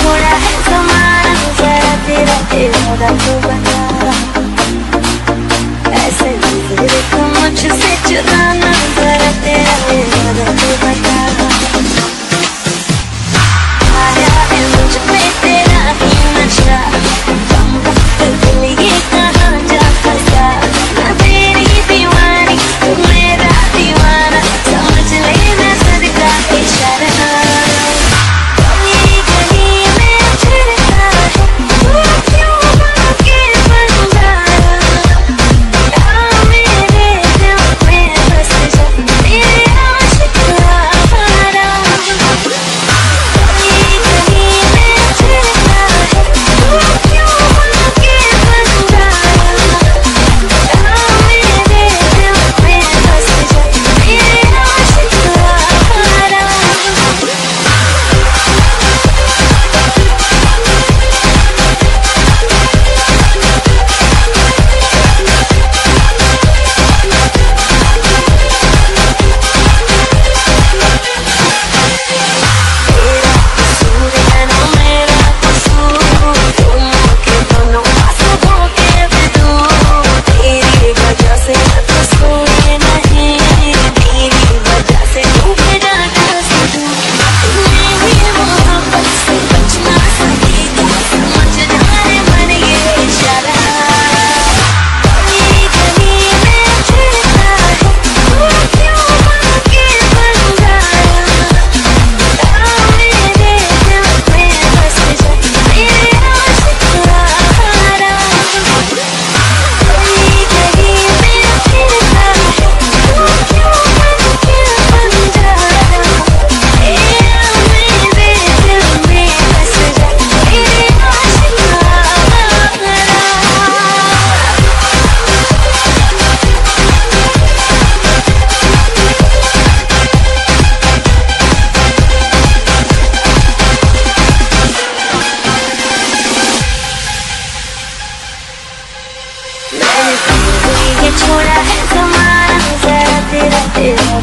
Mura, tomara, tu quer tirar, eu vou dar tua.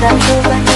在呼唤。